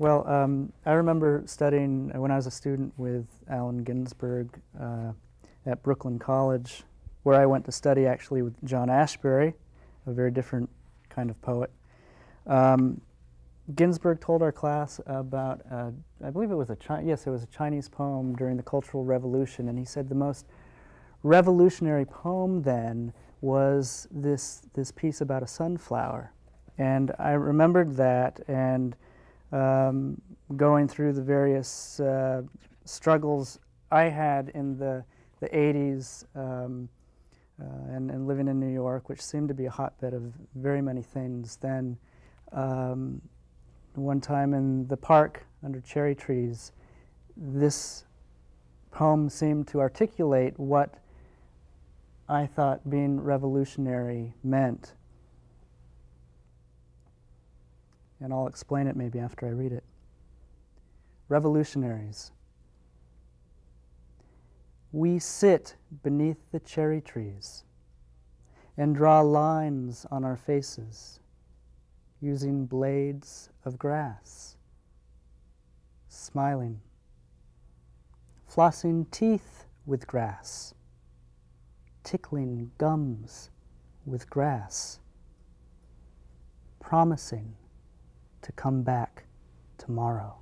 Well, um, I remember studying when I was a student with Allen Ginsberg uh, at Brooklyn College, where I went to study actually with John Ashbery, a very different kind of poet. Um, Ginsberg told our class about, uh, I believe it was a Chi yes, it was a Chinese poem during the Cultural Revolution, and he said the most revolutionary poem then was this this piece about a sunflower, and I remembered that and um, going through the various uh, struggles I had in the the 80s. Um, uh, and, and, living in New York, which seemed to be a hotbed of very many things, then um, one time in the park under cherry trees, this poem seemed to articulate what I thought being revolutionary meant. And I'll explain it maybe after I read it. Revolutionaries. We sit beneath the cherry trees and draw lines on our faces using blades of grass, smiling, flossing teeth with grass, tickling gums with grass, promising to come back tomorrow.